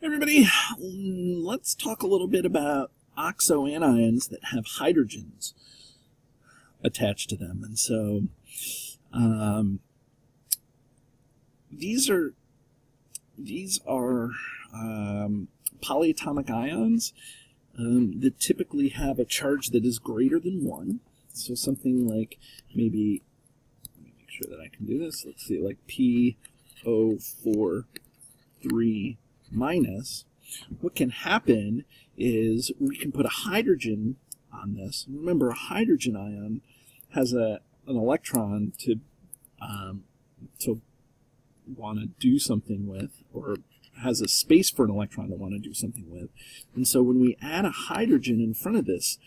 Everybody, let's talk a little bit about oxoanions that have hydrogens attached to them. And so um, these are these are um, polyatomic ions um, that typically have a charge that is greater than one. So something like maybe let me make sure that I can do this. Let's see, like PO4 3 minus, what can happen is we can put a hydrogen on this. Remember, a hydrogen ion has a an electron to um, to want to do something with, or has a space for an electron to want to do something with. And so when we add a hydrogen in front of this,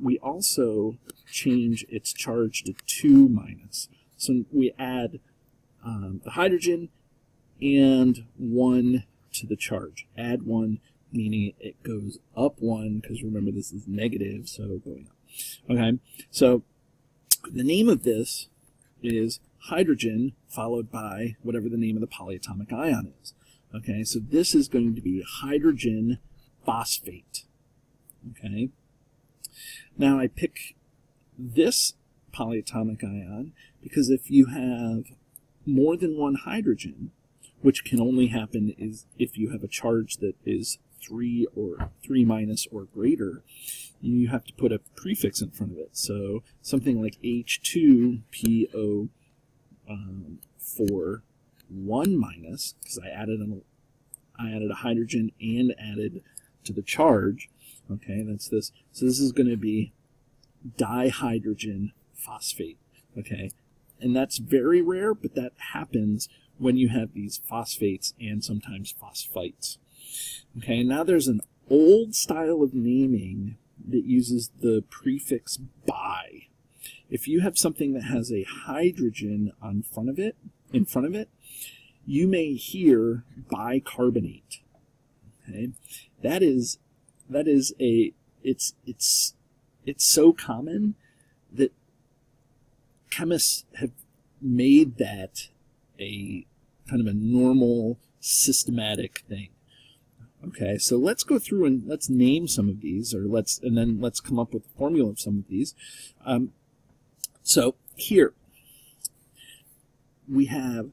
we also change its charge to 2 minus. So we add um, the hydrogen and 1 to the charge. Add 1, meaning it goes up 1, because remember this is negative, so going up. Okay, so the name of this is hydrogen followed by whatever the name of the polyatomic ion is. Okay, so this is going to be hydrogen phosphate. Okay, now I pick this polyatomic ion because if you have more than one hydrogen, which can only happen is if you have a charge that is 3 or 3 minus or greater, you have to put a prefix in front of it. So something like H2PO um, for 1 minus, because I added an, I added a hydrogen and added to the charge. Okay, that's this. So this is going to be dihydrogen phosphate. Okay, and that's very rare, but that happens when you have these phosphates and sometimes phosphites. Okay, now there's an old style of naming that uses the prefix bi. If you have something that has a hydrogen on front of it, in front of it, you may hear bicarbonate. Okay, that is that is a it's it's it's so common that chemists have made that a kind of a normal systematic thing. Okay, so let's go through and let's name some of these, or let's and then let's come up with the formula of some of these. Um, so here we have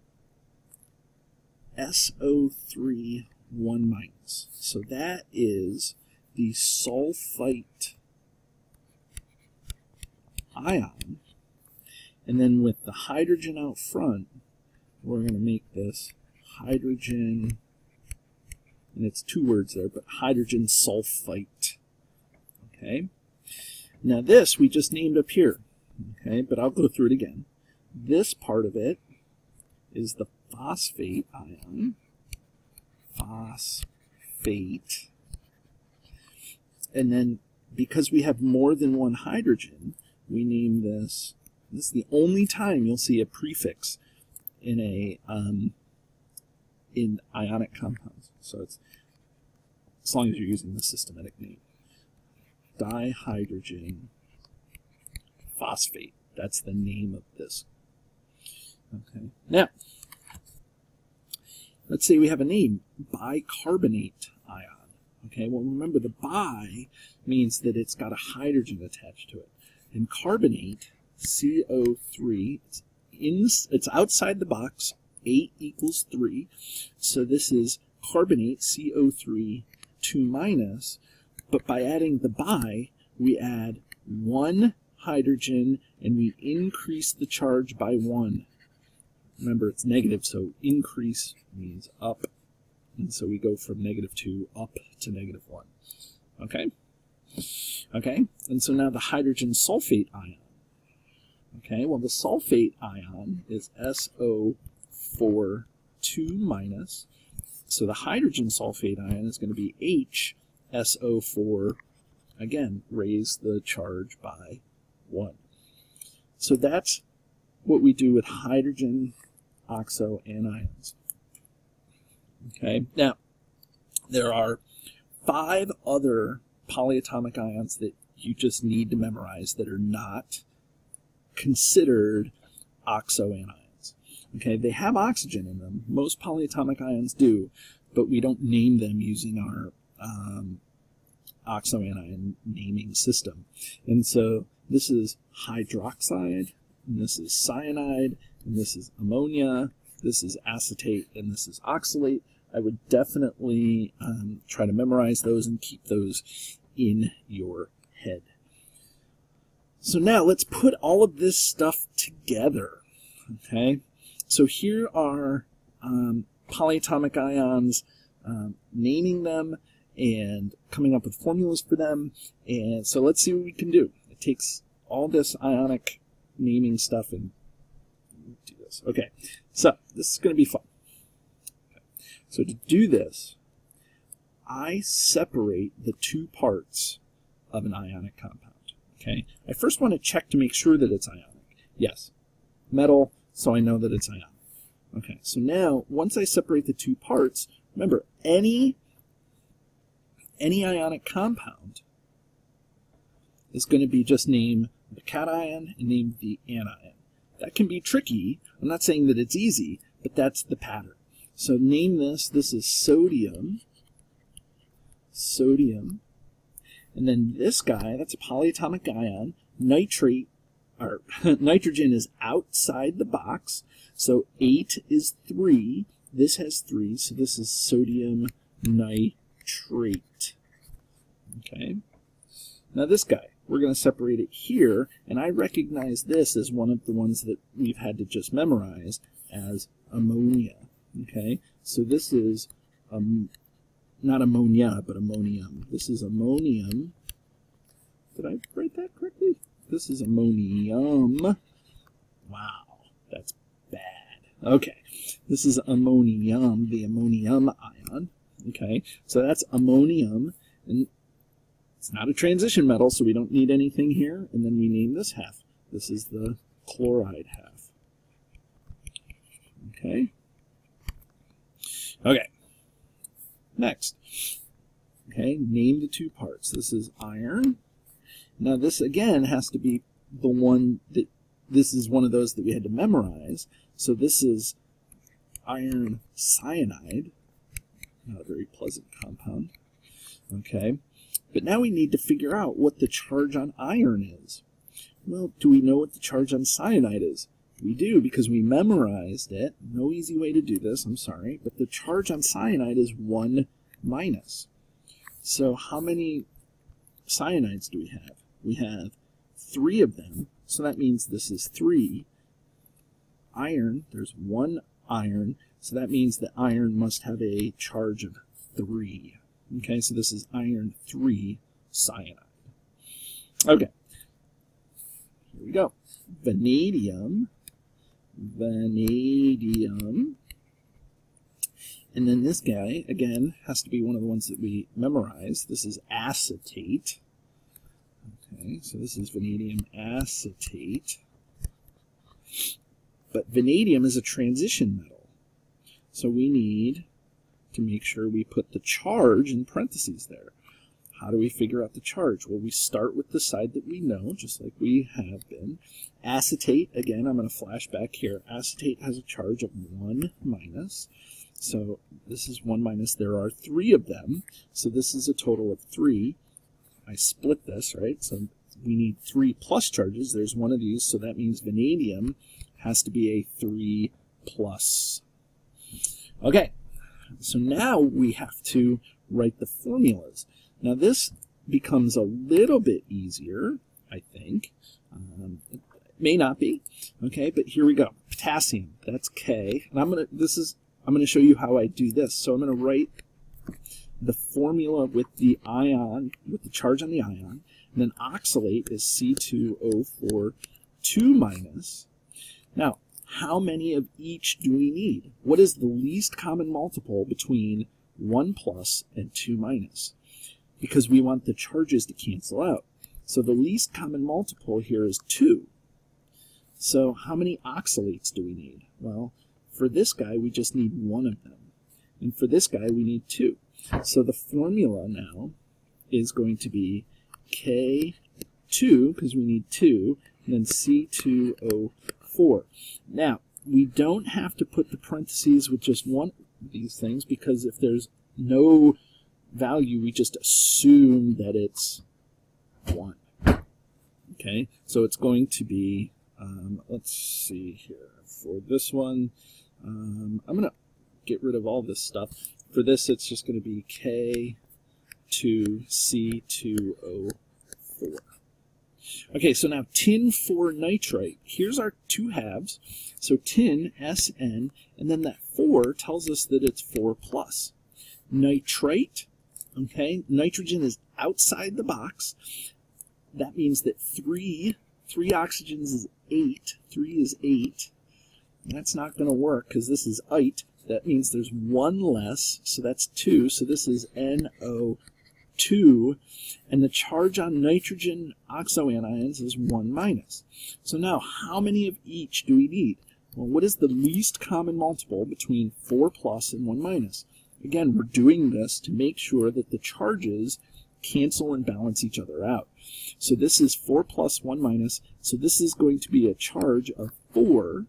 SO3 1 minus. So that is the sulfite ion. And then with the hydrogen out front, we're going to make this hydrogen, and it's two words there, but hydrogen sulfite. Okay. Now this we just named up here. Okay, but I'll go through it again. This part of it is the phosphate ion. Phosphate. And then because we have more than one hydrogen, we name this, this is the only time you'll see a prefix in a um, in ionic compounds. So it's as long as you're using the systematic name. Dihydrogen phosphate. That's the name of this. Okay. Now, let's say we have a name, bicarbonate ion. Okay, well remember the bi means that it's got a hydrogen attached to it. And carbonate, CO3, it's in, it's outside the box. 8 equals 3. So this is carbonate, CO3, 2 minus. But by adding the bi, we add 1 hydrogen and we increase the charge by 1. Remember, it's negative, so increase means up. And so we go from negative 2 up to negative 1. Okay? Okay, and so now the hydrogen sulfate ion. Okay, well the sulfate ion is SO4 2 minus. So the hydrogen sulfate ion is going to be HSO4. Again, raise the charge by 1. So that's what we do with hydrogen oxo anions. Okay, now there are five other polyatomic ions that you just need to memorize that are not considered oxoanions. Okay, they have oxygen in them. Most polyatomic ions do, but we don't name them using our um, oxoanion naming system. And so this is hydroxide, and this is cyanide, and this is ammonia, this is acetate, and this is oxalate. I would definitely um, try to memorize those and keep those in your head. So now let's put all of this stuff together. Okay, so here are um, polyatomic ions, um, naming them and coming up with formulas for them. And so let's see what we can do. It takes all this ionic naming stuff and do this. Okay, so this is going to be fun. Okay. So to do this, I separate the two parts of an ionic compound. Okay, I first want to check to make sure that it's ionic. Yes, metal, so I know that it's ionic. Okay, so now once I separate the two parts, remember any any ionic compound is going to be just name the cation and name the anion. That can be tricky. I'm not saying that it's easy, but that's the pattern. So name this, this is sodium, sodium, and then this guy, that's a polyatomic ion, nitrate, or nitrogen is outside the box, so 8 is 3, this has 3, so this is sodium nitrate. Okay. Now this guy, we're going to separate it here, and I recognize this as one of the ones that we've had to just memorize as ammonia. Okay, so this is um, not ammonia, but ammonium. This is ammonium. Did I write that correctly? This is ammonium. Wow, that's bad. Okay, this is ammonium, the ammonium ion. Okay, so that's ammonium, and it's not a transition metal, so we don't need anything here. And then we name this half. This is the chloride half. Okay. Okay. Next. Okay, name the two parts. This is iron. Now this again has to be the one that this is one of those that we had to memorize. So this is iron cyanide. Not a very pleasant compound. Okay. But now we need to figure out what the charge on iron is. Well, do we know what the charge on cyanide is? We do because we memorized it. No easy way to do this, I'm sorry. But the charge on cyanide is 1 minus. So how many cyanides do we have? We have three of them. So that means this is 3. Iron, there's one iron. So that means that iron must have a charge of 3. Okay, so this is iron 3 cyanide. Okay, here we go. Vanadium, vanadium, and then this guy, again, has to be one of the ones that we memorize. This is acetate. Okay, so this is vanadium acetate. But vanadium is a transition metal. So we need to make sure we put the charge in parentheses there. How do we figure out the charge? Well, we start with the side that we know, just like we have been. Acetate, again, I'm going to flash back here. Acetate has a charge of 1 minus. So this is 1 minus. There are three of them. So this is a total of 3. I split this, right? So we need 3 plus charges. There's one of these, so that means vanadium has to be a 3 plus. Okay, so now we have to write the formulas. Now this becomes a little bit easier, I think. Um, it may not be, okay, but here we go. Potassium, that's K, and I'm gonna. This is I'm gonna show you how I do this. So I'm gonna write the formula with the ion, with the charge on the ion, and then oxalate is C2O4 2 minus. Now, how many of each do we need? What is the least common multiple between 1 plus and 2 minus? Because we want the charges to cancel out. So the least common multiple here is 2. So how many oxalates do we need? Well, for this guy, we just need one of them. And for this guy, we need two. So the formula now is going to be K2, because we need two, and then C2O4. Now, we don't have to put the parentheses with just one. of these things because if there's no value, we just assume that it's 1. Okay, so it's going to be, um, let's see here, for this one, um, I'm going to get rid of all this stuff. For this, it's just going to be K2C2O4. Okay, so now tin 4 nitrite. Here's our two halves. So tin, SN, and then that 4 tells us that it's 4 plus. Nitrite, okay, nitrogen is outside the box. That means that 3, 3 oxygens is 8. 3 is 8. That's not going to work because this is ite. That means there's one less, so that's 2. So this is NO 2, and the charge on nitrogen oxoanions is 1 minus. So now, how many of each do we need? Well, what is the least common multiple between 4 plus and 1 minus? Again, we're doing this to make sure that the charges cancel and balance each other out. So this is 4 plus 1 minus, so this is going to be a charge of 4,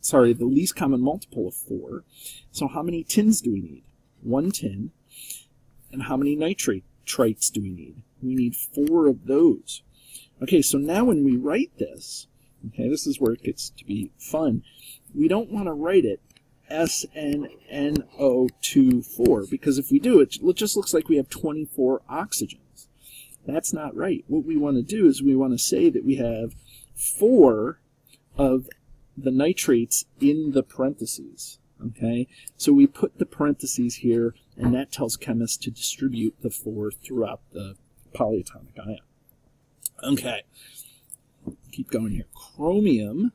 sorry, the least common multiple of 4. So how many tins do we need? One tin. And how many nitrate trites do we need? We need four of those. Okay, so now when we write this, okay, this is where it gets to be fun. We don't want to write it SNNO24 because if we do, it just looks like we have 24 oxygens. That's not right. What we want to do is we want to say that we have four of the nitrates in the parentheses. Okay, so we put the parentheses here, and that tells chemists to distribute the four throughout the polyatomic ion. Okay, keep going here. Chromium,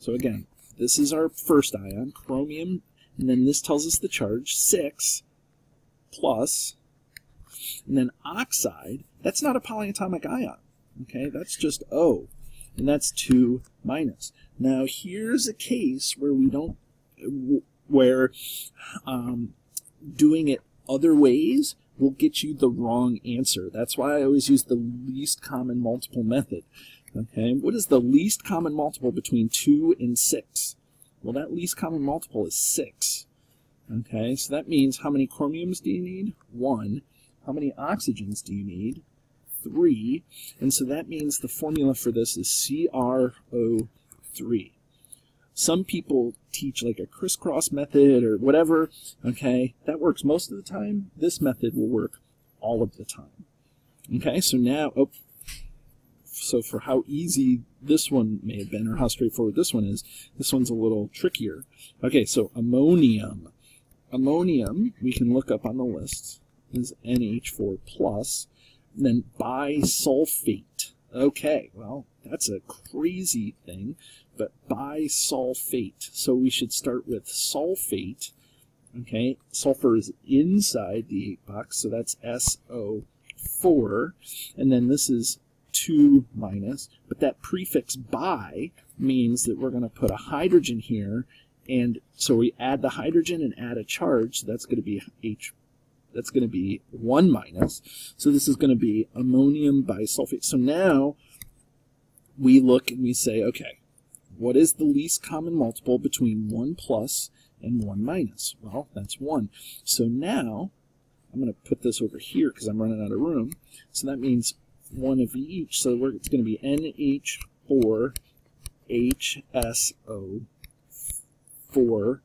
so again, this is our first ion, chromium, and then this tells us the charge, 6 plus, and then oxide, that's not a polyatomic ion, okay, that's just O, and that's 2 minus. Now here's a case where we don't where um, doing it other ways will get you the wrong answer. That's why I always use the least common multiple method. Okay, what is the least common multiple between 2 and 6? Well, that least common multiple is 6. Okay, so that means how many chromiums do you need? 1. How many oxygens do you need? 3. And so that means the formula for this is CrO3. Some people teach like a crisscross method or whatever. Okay, that works most of the time. This method will work all of the time. Okay, so now, oh, so for how easy this one may have been or how straightforward this one is, this one's a little trickier. Okay, so ammonium. Ammonium, we can look up on the list, is NH4+, plus. then bisulfate. Okay, well, that's a crazy thing but bisulfate. So we should start with sulfate. Okay, sulfur is inside the 8 box, so that's SO4. And then this is 2 minus, but that prefix bi means that we're going to put a hydrogen here, and so we add the hydrogen and add a charge, so that's going to be H that's going to be 1 minus. So this is going to be ammonium bisulfate. So now we look and we say, okay, what is the least common multiple between 1 plus and 1 minus? Well, that's 1. So now, I'm going to put this over here because I'm running out of room. So that means one of each. So it's going to be NH4 HSO4,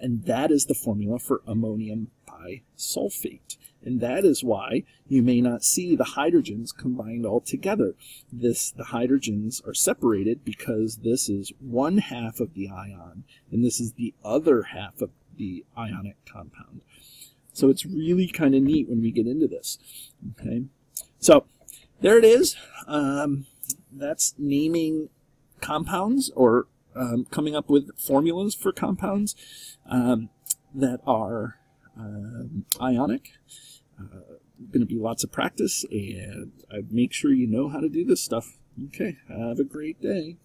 and that is the formula for ammonium bisulfate. And that is why you may not see the hydrogens combined all together. This, the hydrogens are separated because this is one half of the ion, and this is the other half of the ionic compound. So it's really kind of neat when we get into this. Okay, so there it is. Um, that's naming compounds or um, coming up with formulas for compounds um, that are um, ionic. Uh, going to be lots of practice, and I make sure you know how to do this stuff. Okay, have a great day.